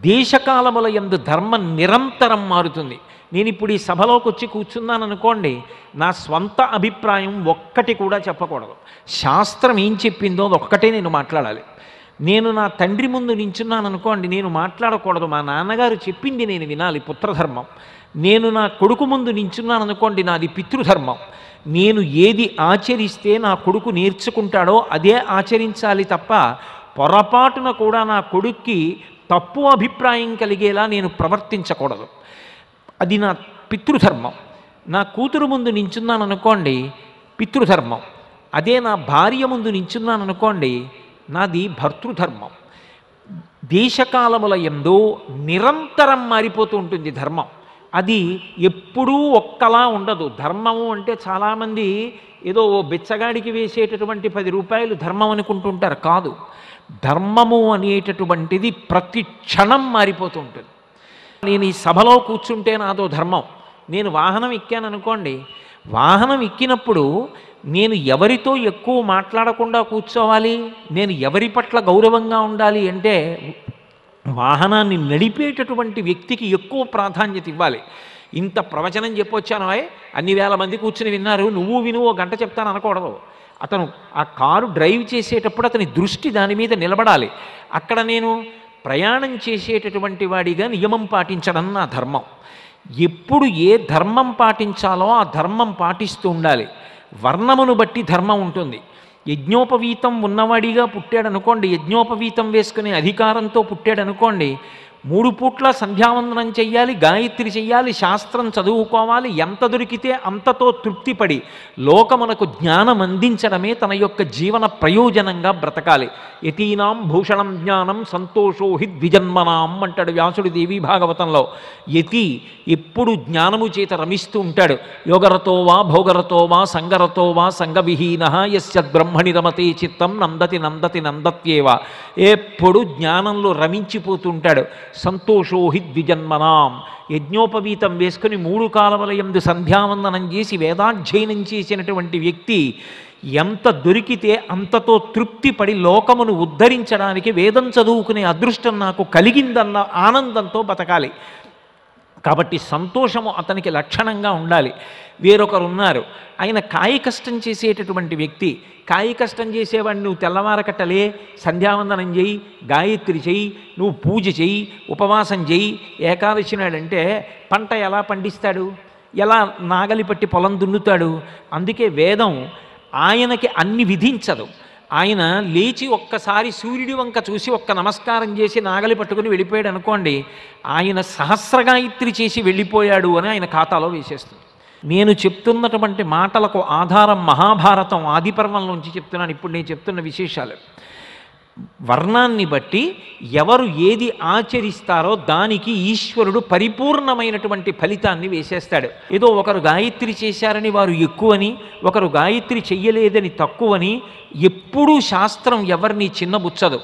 దేశకాలముల యందు ధర్మం నిరంతరం మారుతుంది. నేను ఇప్పుడు ఈ సభలోకి వచ్చి కూర్చున్నాను అనుకోండి నా స్వంత అభిప్రాయం ఒక్కటి కూడా చెప్పకూడదు. శాస్త్రం ఏం చెప్పిందో అది ఒక్కటే నేను మాట్లాడాలి. నేను నా తండ్రి ముందు నించున్నాను అనుకోండి నేను మాట్లాడకూడదు. మా నాన్నగారు చెప్పింది నేను వినాలి పుత్రధర్మం. నేను నా కొడుకు ముందు నించున్నాను అనుకోండి నాది పితృధర్మం. నేను ఏది ఆచరిస్తే నా కొడుకు నేర్చుకుంటాడో అదే ఆచరించాలి తప్ప పొరపాటున కూడా నా కొడుక్కి తప్పు అభిప్రాయం కలిగేలా నేను ప్రవర్తించకూడదు. అది నా పితృధర్మం. నా కూతురు ముందు నించున్నాను అనుకోండి పితృధర్మం. అదే నా భార్య ముందు నించున్నాను అనుకోండి నాది భర్తృధర్మం. దేశకాలముల ఎందు నిరంతరం మారిపోతూ ఉంటుంది ధర్మం. అది ఎప్పుడూ ఒక్కలా ఉండదు. ధర్మము అంటే చాలామంది ఏదో ఓ బిచ్చగాడికి వేసేటటువంటి పది రూపాయలు ధర్మం అనుకుంటుంటారు కాదు. ధర్మము అనేటటువంటిది ప్రతి క్షణం మారిపోతూ ఉంటుంది నేను ఈ సభలో కూర్చుంటే నాదో ధర్మం. నేను వాహనం ఎక్కాను అనుకోండి వాహనం ఎక్కినప్పుడు నేను ఎవరితో ఎక్కువ మాట్లాడకుండా కూర్చోవాలి? నేను ఎవరి పట్ల గౌరవంగా ఉండాలి అంటే వాహనాన్ని నడిపేటటువంటి వ్యక్తికి ఎక్కువ ప్రాధాన్యత ఇవ్వాలి. ఇంత ప్రవచనం చెప్పొచ్చాను అన్ని వేల మంది కూర్చుని విన్నారు. నువ్వు విను ఓ గంట చెప్తాను అనకూడదు. అతను ఆ కారు డ్రైవ్ చేసేటప్పుడు అతని దృష్టి దాని మీద నిలబడాలి. అక్కడ నేను ప్రయాణం చేసేటటువంటి వాడిగా నియమం పాటించడం నా ధర్మం. ఎప్పుడు ఏ ధర్మం పాటించాలో ఆ ధర్మం పాటిస్తూ ఉండాలి. వర్ణమును బట్టి ధర్మం ఉంటుంది. యజ్ఞోపవీతం ఉన్నవాడిగా పుట్టాడనుకోండి యజ్ఞోపవీతం వేసుకునే అధికారంతో పుట్టాడనుకోండి మూడు పూట్ల సంధ్యావందనం చెయ్యాలి గాయత్రి చెయ్యాలి శాస్త్రం చదువుకోవాలి ఎంత దొరికితే అంతతో తృప్తిపడి లోకమునకు జ్ఞానం అందించడమే తన యొక్క జీవన ప్రయోజనంగా బ్రతకాలి. యతీనాం భూషణం జ్ఞానం సంతోషో హి ద్విజన్మనాం అంటాడు వ్యాసుడు దేవి భాగవతంలో. యతి ఎప్పుడు జ్ఞానము చేత రమిస్తూ ఉంటాడు. యోగరతో వా భోగరతో వా సంగరతో వా సంగవిహీన యస్యద్ బ్రహ్మణి రమతే చిత్తం నందతి నందతి నందత్యేవ. ఎప్పుడు జ్ఞానంలో రమించిపోతుంటాడు సంతోషో హి ద్విజన్మనాం యజ్ఞోపవీతం వేసుకుని మూడు కాలవల ఎందు సంధ్యావందనం చేసి వేదాధ్యయనం చేసినటువంటి వ్యక్తి ఎంత దొరికితే అంతతో తృప్తిపడి లోకమును ఉద్ధరించడానికి వేదం చదువుకునే అదృష్టం నాకు కలిగిందన్న ఆనందంతో బతకాలి. కాబట్టి సంతోషము అతనికి లక్షణంగా ఉండాలి. వేరొకరు ఉన్నారు ఆయన కాయ కష్టం చేసేటటువంటి వ్యక్తి. కాయ కష్టం చేసేవాడిని నువ్వు తెల్లవారకట్టలే. సంధ్యావందనం చేయి గాయత్రి చెయ్యి నువ్వు పూజ చేయి ఉపవాసం చేయి. ఏకాదశి నాడంటే పంట ఎలా పండిస్తాడు? ఎలా నాగలి పట్టి పొలం దున్నుతాడు? అందుకే వేదం ఆయనకి అన్ని విధించదు. ఆయన లేచి ఒక్కసారి సూర్యుడి వంక చూసి ఒక్క నమస్కారం చేసి నాగలి పట్టుకుని వెళ్ళిపోయాడు అనుకోండి ఆయన సహస్రగాయత్రి చేసి వెళ్ళిపోయాడు అని ఆయన ఖాతాలో వేసేస్తుంది. నేను చెప్తున్నటువంటి మాటలకు ఆధారం మహాభారతం ఆదిపర్వంలోంచి చెప్తున్నాను. ఇప్పుడు నేను చెప్తున్న విశేషాలు. వర్ణాన్ని బట్టి ఎవరు ఏది ఆచరిస్తారో దానికి ఈశ్వరుడు పరిపూర్ణమైనటువంటి ఫలితాన్ని వేసేస్తాడు. ఏదో ఒకరు గాయత్రి చేశారని వారు ఎక్కువని ఒకరు గాయత్రి చెయ్యలేదని తక్కువని ఎప్పుడూ శాస్త్రం ఎవరిని చిన్నబుచ్చదు.